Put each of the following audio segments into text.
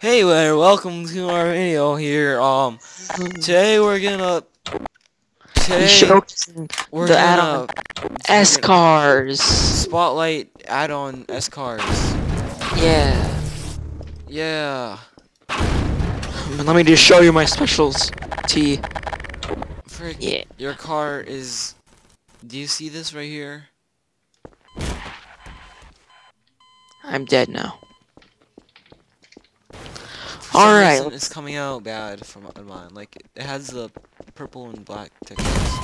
Hey there, welcome to our video here. Um, today we're gonna today we're the gonna S cars. spotlight add-on S cars. Yeah. Yeah, Let me just show you my specials. T. frick. Yeah. Your car is. Do you see this right here? I'm dead now. Alright, reason, it's coming out bad from mine. Like it has the purple and black textures.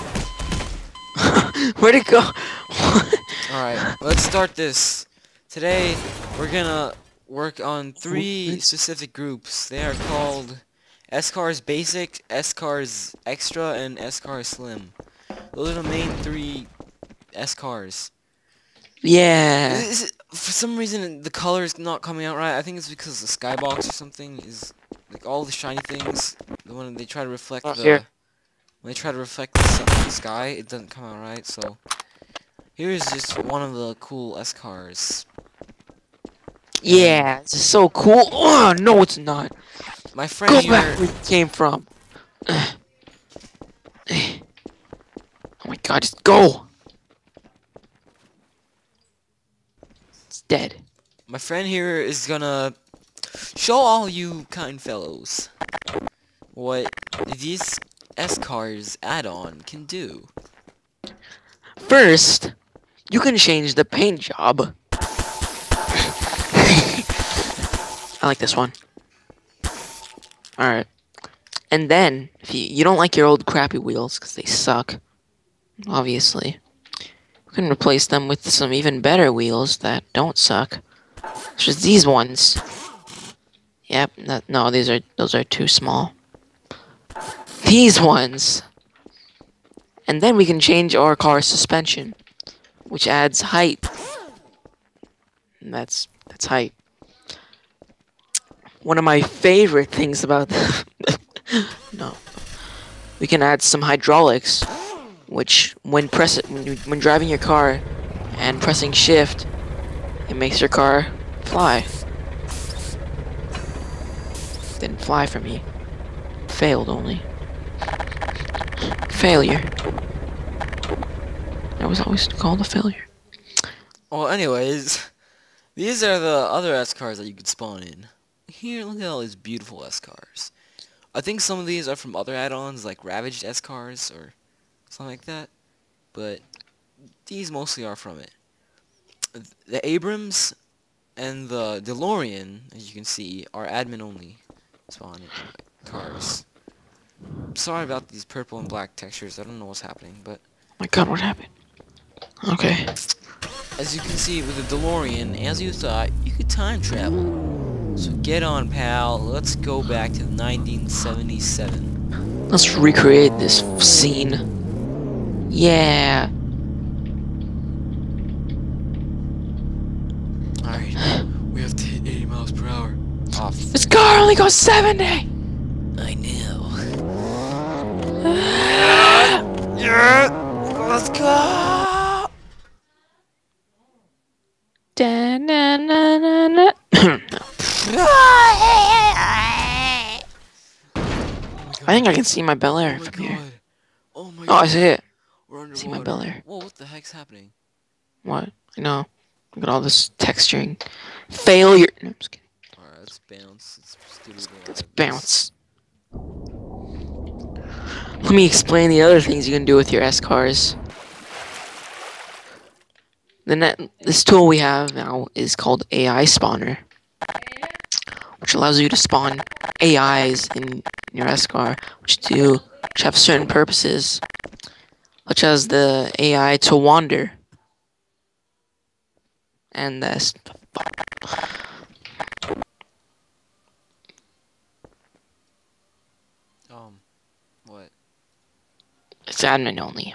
Where'd it go? Alright, let's start this. Today, we're gonna work on three specific groups. They are called S-Cars Basic, S-Cars Extra, and S-Cars Slim. Those are the main three S-Cars. yeah. Is for some reason, the color is not coming out right. I think it's because the skybox or something is... Like, all the shiny things, the one they try to reflect Oh, the... here. When they try to reflect the, sun, the sky, it doesn't come out right, so... Here's just one of the cool S-Cars. Yeah. This is so cool. Oh, no, it's not. My friend Go here... back where you came from. oh my god, just go. Dead. My friend here is gonna show all you kind fellows what these S-Cars add-on can do. First, you can change the paint job. I like this one. Alright. And then, if you, you don't like your old crappy wheels, because they suck, obviously, can replace them with some even better wheels that don't suck. Such these ones. Yep, that, no, these are, those are too small. These ones! And then we can change our car's suspension, which adds height. And that's that's height. One of my favorite things about no, we can add some hydraulics, which when press when, when driving your car and pressing shift, it makes your car fly. Didn't fly for me. Failed only. Failure. That was always called a failure. Well, anyways, these are the other S-Cars that you could spawn in. Here, look at all these beautiful S-Cars. I think some of these are from other add-ons, like Ravaged S-Cars or something like that. But these mostly are from it. The Abrams and the DeLorean, as you can see, are admin-only spawn cars. Sorry about these purple and black textures. I don't know what's happening, but oh my god, what happened? Okay. as you can see with the DeLorean, as you thought, you could time travel. So get on, pal. Let's go back to 1977. Let's recreate this scene. Yeah. Alright, we have to hit 80 miles per hour. Off. This car only goes 70! I know. yeah. Let's go! Da-na-na-na-na. I think I can see my Bel Air Oh my from here. Oh my Oh, I see it. We're underwater. see my Bel Air. Whoa, what the heck's happening? What? I know. Look at all this texturing. Failure. No, I'm just kidding. Alright, let's bounce. Let's the Let's bounce. Let me explain the other things you can do with your S cars. The net, this tool we have now is called AI Spawner, which allows you to spawn AIs in your S car, which do which have certain purposes, such as the AI to wander, and this. Um, what? It's admin only.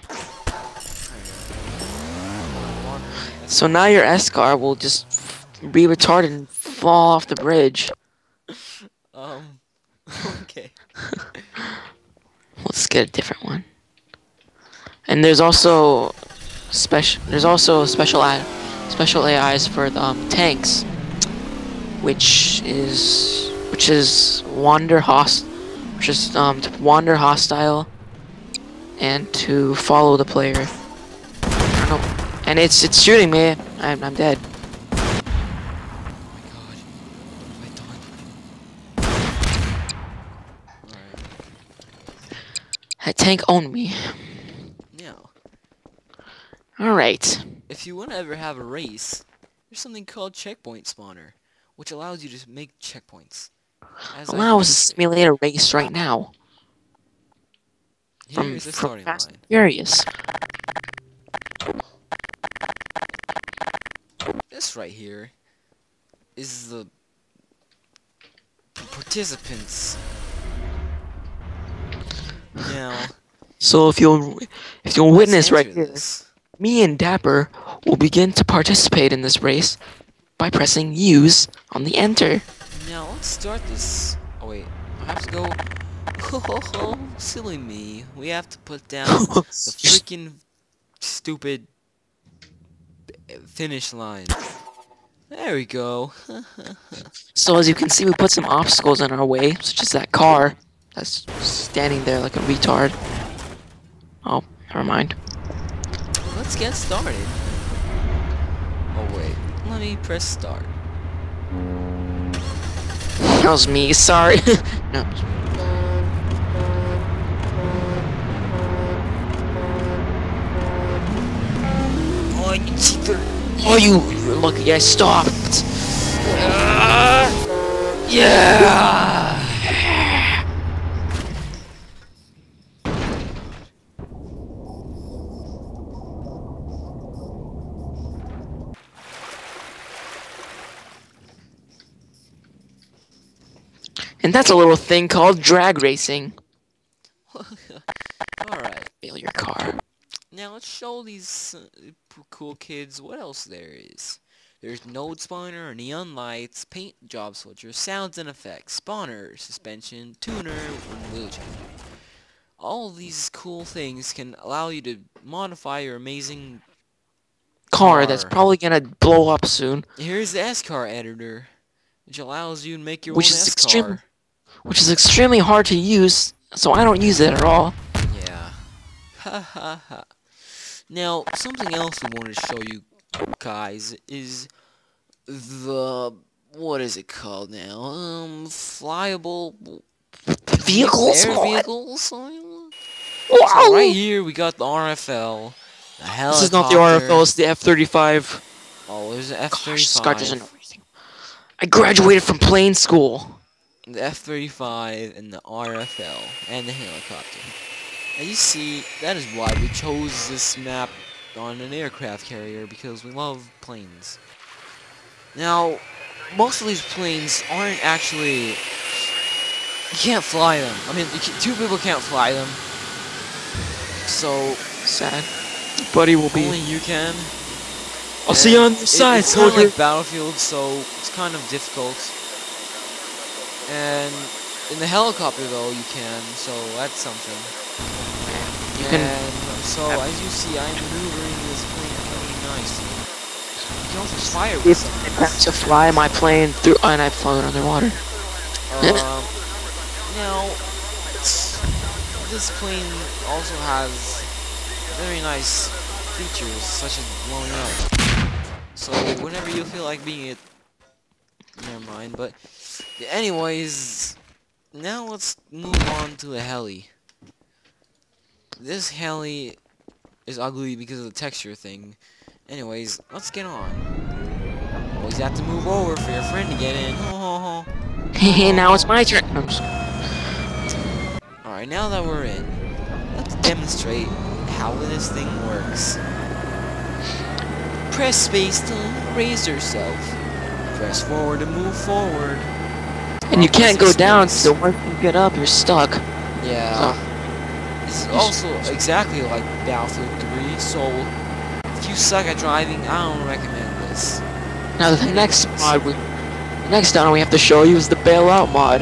So now your S car will just be retarded and fall off the bridge. Um, okay. Let's get a different one. And there's also special. There's also special special AIs for the um, tanks, which is which is wander host, which is um to wander hostile, and to follow the player. And it's it's shooting me. I'm I'm dead. That tank owned me. Now, All right. if you want to ever have a race, there's something called Checkpoint Spawner, which allows you to make checkpoints. As I Allow us to simulate a race right now. From, Here's the starting line. Furious. This right here is the participants. Now, So if you'll if you'll witness right here, this. Me and Dapper will begin to participate in this race by pressing use on the enter. Now let's start this. Oh wait, I have to go. Oh, silly me. We have to put down the freaking stupid finish line. There we go. So as you can see, we put some obstacles in our way, such as that car that's standing there like a retard. Oh, never mind. Let's get started. Oh wait, let me press start. That was me. Sorry. no. Oh, you cheater! Oh, you you're lucky I stopped. Ah, yeah! And that's a little thing called drag racing. Alright, Failure car. now let's show these uh, cool kids what else there is. There's node spawner, neon lights, paint job switcher, sounds and effects, spawner, suspension, tuner, and wheel changer. All these cool things can allow you to modify your amazing... Car that's probably gonna blow up soon. Here's the S-Car editor, which allows you to make your Which own is S-Car. extreme- Which is extremely hard to use, so I don't use it at all. Yeah. Ha ha ha. Now, something else we wanted to show you guys is the what is it called now? Um, flyable Vehicles? air vehicles. So right here we got the RFL. The. This is not the RFL, it's the F-35. Oh, there's an Gosh, this guy doesn't know F-35. I graduated from plane school. The F-35 and the RFL and the helicopter. As you see, that is why we chose this map on an aircraft carrier because we love planes. Now, most of these planes aren't actually. You can't fly them. I mean, two people can't fly them. So Sad. Buddy will be. only you can. I'll see you on the side, it's kind of like Battlefield, so it's kind of difficult. And in the helicopter, though, you can, so that's something. You can- so, as you see, I'm maneuvering this plane really nice. You can also fire with something. I have to fly my plane through, and I've flown underwater. Um, now, this plane also has very nice features, such as blowing up. So, whenever you feel like being it, never mind. But, anyways, now let's move on to the heli. This heli is ugly because of the texture thing. Anyways, let's get on. Always have to move over for your friend to get in. Oh. Hey, now it's my turn. Alright, now that we're in, let's demonstrate how this thing works. Press space to raise yourself. Press forward to move forward. And you can't go down, so once you get up, you're stuck. Yeah. This is also exactly like Battlefield 3, so if you suck at driving, I don't recommend this. Now the next mod we, the next down we have to show you is the bailout mod.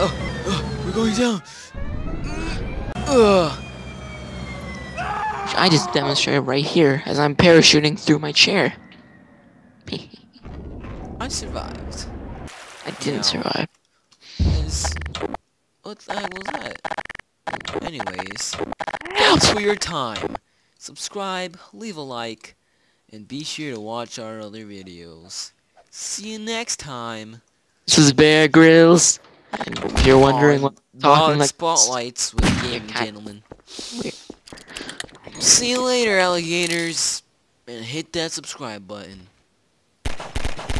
Uh, uh, we're going down. Ugh. Which I just demonstrated right here as I'm parachuting through my chair. I survived. I didn't No. survive. Is what the heck was that? Anyways, thanks for your time. Subscribe, leave a like, and be sure to watch our other videos. See you next time. This is Bear Grylls. And if you're wondering what I'm talking like spotlights with gaming gentlemen. Weird. See you later, alligators, and hit that subscribe button.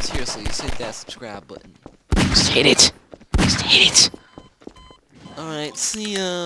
Seriously, just hit that subscribe button. Just hit it. Just hit it. Alright, see ya.